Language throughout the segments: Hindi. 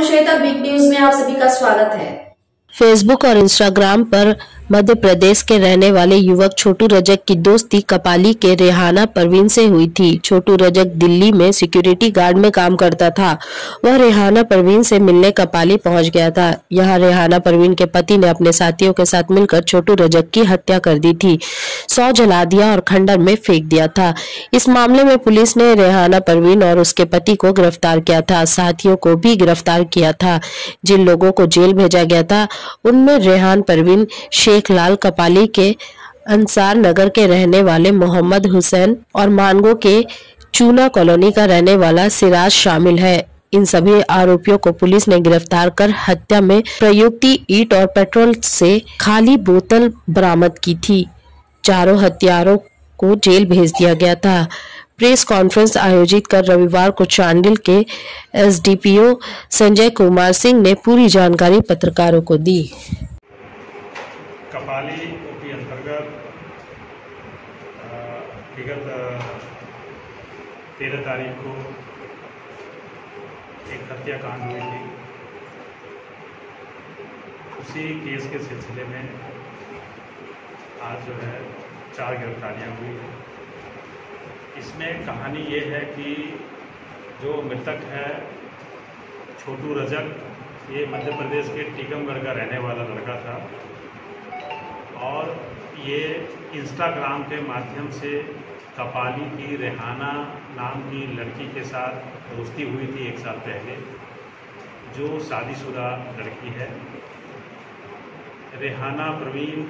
हूँ श्वेता बिग न्यूज़ में आप सभी का स्वागत है। फेसबुक और इंस्टाग्राम पर मध्य प्रदेश के रहने वाले युवक छोटू रजक की दोस्ती कपाली के रेहाना परवीन से हुई थी। छोटू रजक दिल्ली में सिक्योरिटी गार्ड में काम करता था। वह रेहाना परवीन से मिलने कपाली पहुँच गया था। यहाँ रेहाना परवीन के पति ने अपने साथियों के साथ मिलकर छोटू रजक की हत्या कर दी थी। सौ जला दिया और खंडर में फेंक दिया था। इस मामले में पुलिस ने रेहाना परवीन और उसके पति को गिरफ़्तार किया था। साथियों को भी गिरफ़्तार किया था। जिन लोगों को जेल भेजा गया था, उनमें रेहान परवीन, शेख शेख लाल कपाली के अंसार नगर के रहने वाले मोहम्मद हुसैन और मानगो के चूना कॉलोनी का रहने वाला सिराज शामिल है। इन सभी आरोपियों को पुलिस ने गिरफ़्तार कर हत्या में प्रयुक्ति ईट और पेट्रोल से खाली बोतल बरामद की थी। चारों हत्यारों को जेल भेज दिया गया था। प्रेस कॉन्फ्रेंस आयोजित कर रविवार को चांडिल के एसडीपीओ संजय कुमार सिंह ने पूरी जानकारी पत्रकारों को दी। कपाली के अंतर्गत विगत तेरह तारीख को एक हत्याकांड हुई थी। उसी केस के सिलसिले में आज जो है चार गिरफ्तारियाँ हुई हैं। इसमें कहानी ये है कि जो मृतक है, छोटू रजक, ये मध्य प्रदेश के टीकमगढ़ का रहने वाला लड़का था। और ये इंस्टाग्राम के माध्यम से कपाली की रेहाना नाम की लड़की के साथ दोस्ती हुई थी एक साल पहले, जो शादीशुदा लड़की है। रेहाना प्रवीण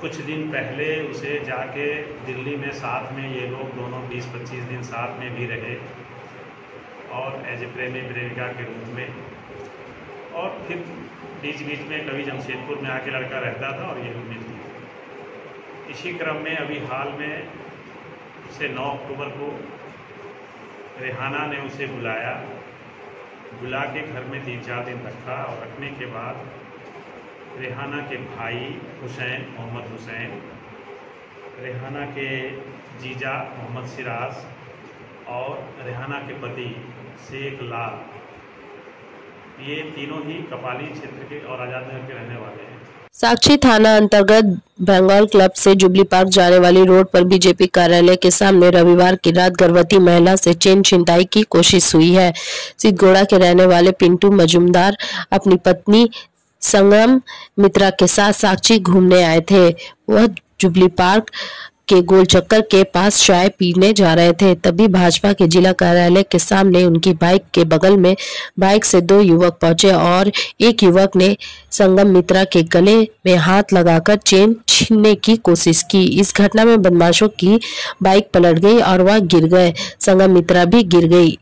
कुछ दिन पहले उसे जाके दिल्ली में साथ में ये लोग दोनों 20-25 दिन साथ में भी रहे और एज ए प्रेमी प्रेमिका के रूप में। और फिर बीच बीच में कभी जमशेदपुर में आके लड़का रहता था और ये भी मिलती थी इसी क्रम में अभी हाल में से 9 अक्टूबर को रेहाना ने उसे बुलाया। बुला के घर में तीन चार दिन रखा और रखने के बाद रेहाना के भाई हुसैन, मोहम्मद हुसैन, रेहाना के जीजा मोहम्मद सिराज और रेहाना के पति शेख लाल ये तीनों ही कपाली क्षेत्र के और आज़ाद नगर के रहने वाले हैं। साक्षी थाना अंतर्गत बंगाल क्लब से जुबली पार्क जाने वाली रोड पर बीजेपी कार्यालय के सामने रविवार की रात गर्भवती महिला से चेन छिंताई की कोशिश हुई है। सिद्धगोड़ा के रहने वाले पिंटू मजुमदार अपनी पत्नी संगम मित्रा के साथ साक्षी घूमने आए थे। वह जुबली पार्क के गोल चक्कर के पास चाय पीने जा रहे थे, तभी भाजपा के जिला कार्यालय के सामने उनकी बाइक के बगल में बाइक से दो युवक पहुँचे और एक युवक ने संगम मित्रा के गले में हाथ लगाकर चेन छीनने की कोशिश की। इस घटना में बदमाशों की बाइक पलट गई और वह गिर गए। संगम मित्रा भी गिर गई।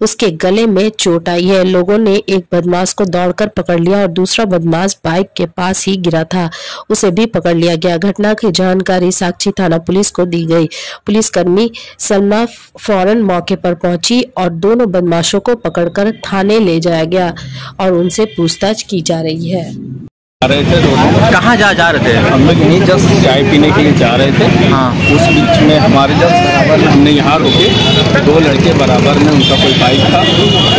उसके गले में चोट आई है। लोगों ने एक बदमाश को दौड़कर पकड़ लिया और दूसरा बदमाश बाइक के पास ही गिरा था। उसे भी पकड़ लिया गया। घटना की जानकारी साक्षी थाना पुलिस को दी गई। पुलिसकर्मी सलमा फ़ौरन मौके पर पहुँची और दोनों बदमाशों को पकड़कर थाने ले जाया गया और उनसे पूछताछ की जा रही है। रहे थे दोनों कहाँ जा जा रहे थे? हम लोग यहीं जस्ट चाय पीने के लिए जा रहे थे। हाँ। उस बीच में हमारे जस्ट बराबर हमने यहाँ रुके। दो लड़के बराबर में उनका कोई बाइक था।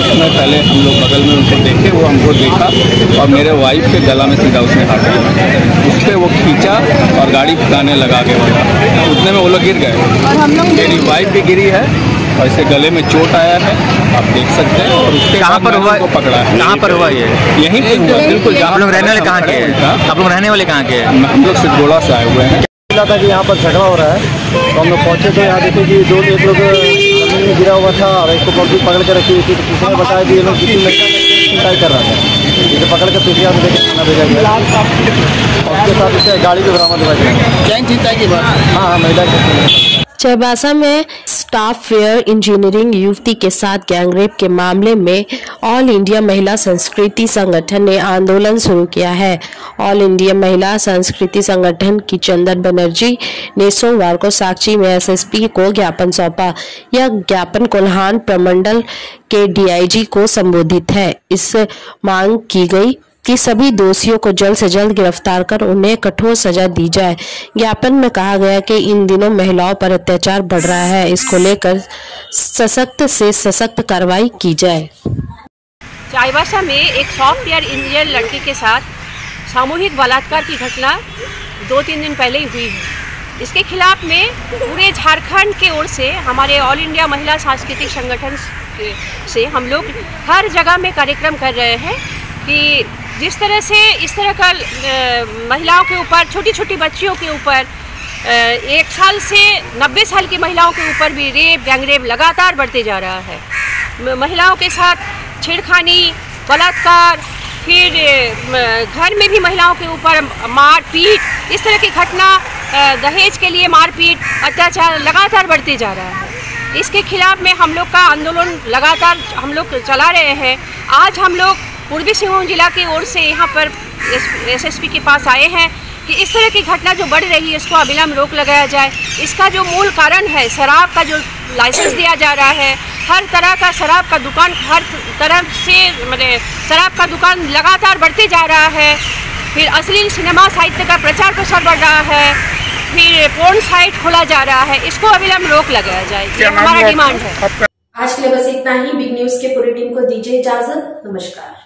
उसमें पहले हम लोग बगल में उनको देखे वो हमको देखा और मेरे वाइफ के गला में सीधा उसने हाथ दिया। उस पर वो खींचा और गाड़ी भगाने लगा के वाला उतने में वो लोग गिर गए। मेरी वाइफ भी गिरी है और इसे गले में चोट आया है। आप देख सकते हैं और उसके कहाँ पर हुआ? पकड़ा है। कहाँ पर हुआ ये? यहीं पे हुआ बिल्कुल आप लोग रहने वाले कहाँ के हैं? आप लोग रहने वाले कहाँ के हैं? हम लोग सिद्धगोड़ा से आए हुए हैं। मिला था कि यहाँ पर झगड़ा हो रहा है। तो हम लोग पहुँचे तो यहाँ देखे कि दो एक लोग ज़मीन में गिरा हुआ था और एक को पकड़ पकड़ के रखी हुई थी। तो किसी ने बताया कि ये लोग किसी लड़का चिंताई कर रहा था। इसे पकड़ के पीछे में लेकर खाना भेजा गया। और उसके साथ इसे गाड़ी को बरामद हुआ गया। क्या चिंता की बात हाँ हाँ महिला के चाईबासा में स्टाफ फेयर इंजीनियरिंग युवती के साथ गैंगरेप के मामले में ऑल इंडिया महिला संस्कृति संगठन ने आंदोलन शुरू किया है। ऑल इंडिया महिला संस्कृति संगठन की चंदन बनर्जी ने सोमवार को साक्षी में एसएसपी को ज्ञापन सौंपा। यह ज्ञापन कोल्हान प्रमंडल के डीआईजी को संबोधित है। इस मांग की गई कि सभी दोषियों को जल्द से जल्द गिरफ़्तार कर उन्हें कठोर सजा दी जाए। ज्ञापन में कहा गया कि इन दिनों महिलाओं पर अत्याचार बढ़ रहा है। इसको लेकर सशक्त से सशक्त कार्रवाई की जाए। चाईबासा में एक सॉफ्टवेयर इंजीनियर लड़की के साथ सामूहिक बलात्कार की घटना दो तीन दिन पहले ही हुई है। इसके खिलाफ में पूरे झारखंड के ओर से हमारे ऑल इंडिया महिला सांस्कृतिक संगठन से हम लोग हर जगह में कार्यक्रम कर रहे हैं कि जिस तरह से, इस तरह का महिलाओं के ऊपर छोटी छोटी बच्चियों के ऊपर एक साल से नब्बे साल की महिलाओं के ऊपर भी रेप, गैंगरेप लगातार बढ़ते जा रहा है। महिलाओं के साथ छेड़खानी, बलात्कार, फिर घर में भी महिलाओं के ऊपर मारपीट, इस तरह की घटना दहेज के लिए मारपीट, अत्याचार लगातार बढ़ते जा रहा है। इसके खिलाफ में हम लोग का आंदोलन लगातार हम लोग चला रहे हैं। आज हम लोग पूर्वी सिंहभूम जिला की ओर से यहाँ पर एस एसएसपी के पास आए हैं कि इस तरह की घटना जो बढ़ रही है इसको अविलंब रोक लगाया जाए। इसका जो मूल कारण है शराब का जो लाइसेंस दिया जा रहा है हर तरह का शराब का दुकान हर तरह से मतलब शराब का दुकान लगातार बढ़ते जा रहा है। फिर अश्लील सिनेमा साहित्य का प्रचार प्रसार बढ़ रहा है। फिर पोर्न साइट खोला जा रहा है। इसको अविलंब रोक लगाया जाए। ये हमारा डिमांड है। आज के लिए बस इतना ही। बिग न्यूज़ के पूरी टीम को दीजिए इजाज़त। नमस्कार।